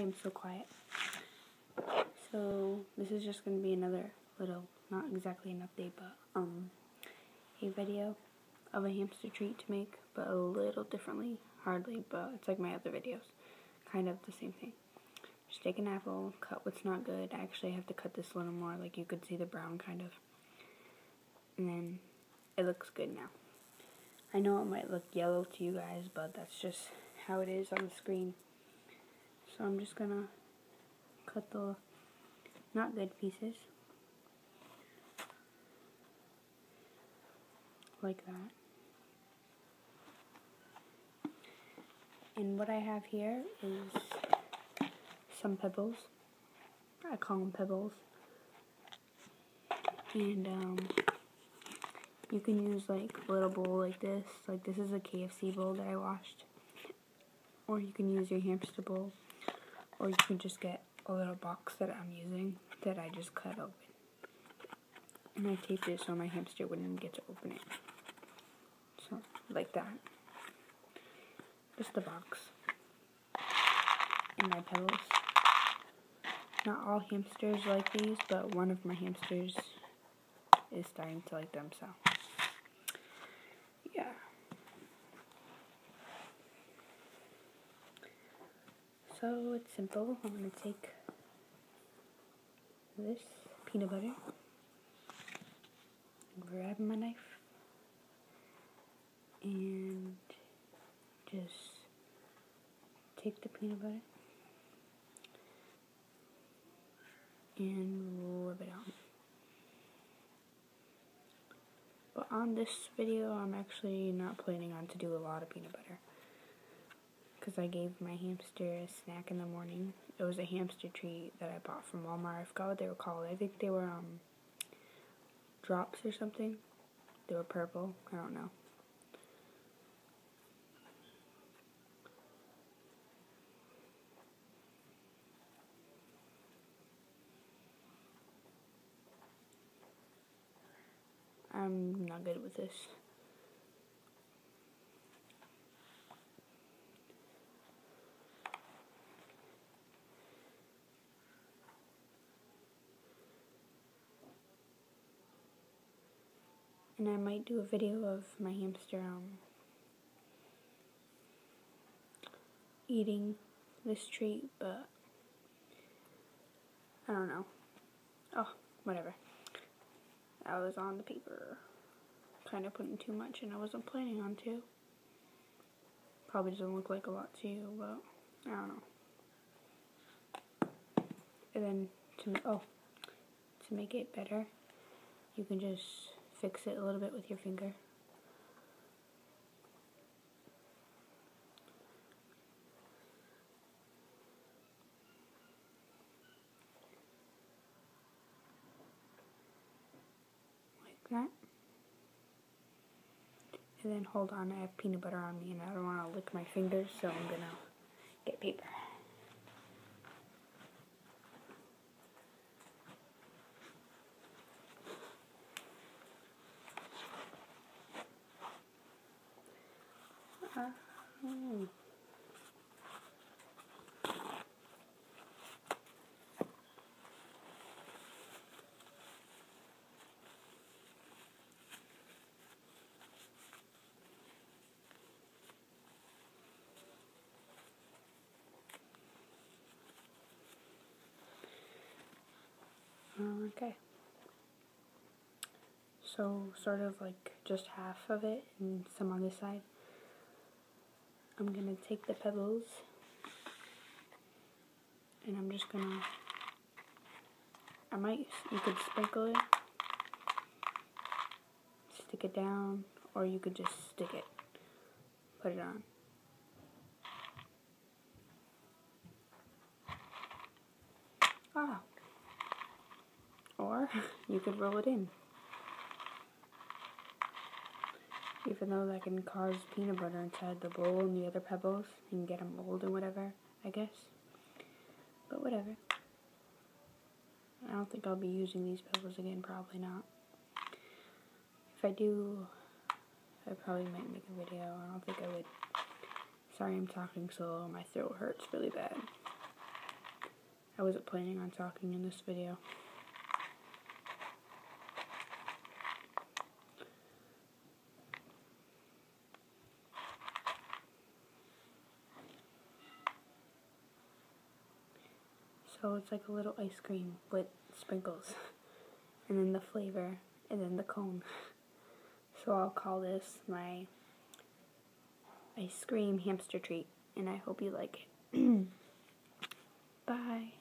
am so quiet. So this is just going to be another little, not exactly an update, but um, a video of a hamster treat to make, but a little differently. Hardly, but it's like my other videos. Kind of the same thing. Just take an apple, cut what's not good. I actually have to cut this a little more, like you could see the brown kind of. And then it looks good now. I know it might look yellow to you guys, but that's just how it is on the screen. So I'm just gonna cut the not good pieces. Like that. And what I have here is some pebbles. I call them pebbles. And um, you can use like a little bowl like this. Like this is a KFC bowl that I washed. Or you can use your hamster bowl. Or you can just get a little box that I'm using that I just cut open. And I taped it so my hamster wouldn't get to open it. So, like that. Just the box. And my pebbles. Not all hamsters like these, but one of my hamsters is starting to like them, so. Yeah. So it's simple. I'm going to take this peanut butter, grab my knife, and just take the peanut butter and rub it out. But on this video, I'm actually not planning on to do a lot of peanut butter. Because I gave my hamster a snack in the morning. It was a hamster treat that I bought from Walmart. I forgot what they were called. I think they were um, drops or something. They were purple. I don't know. I'm not good with this. And I might do a video of my hamster um, eating this treat, but I don't know. Oh, whatever. I was on the paper kind of putting too much and I wasn't planning on to. Probably doesn't look like a lot to you, but I don't know. And then to oh, to make it better, you can just fix it a little bit with your finger. Like that. And then hold on, I have peanut butter on me and I don't want to lick my fingers, so I'm to get paper. Okay. So, sort of like just half of it and some on this side. I'm gonna take the pebbles and I'm just gonna, I might, you could sprinkle it, stick it down, or you could just stick it, put it on. Ah, or you could roll it in. Though that can cause peanut butter inside the bowl and the other pebbles and get them mold and whatever, I guess. But whatever. I don't think I'll be using these pebbles again, probably not. If I do, I probably might make a video. I don't think I would. Sorry I'm talking so low, my throat hurts really bad. I wasn't planning on talking in this video. So it's like a little ice cream with sprinkles. And then the flavor. And then the cone. So I'll call this my ice cream hamster treat. And I hope you like it. Bye.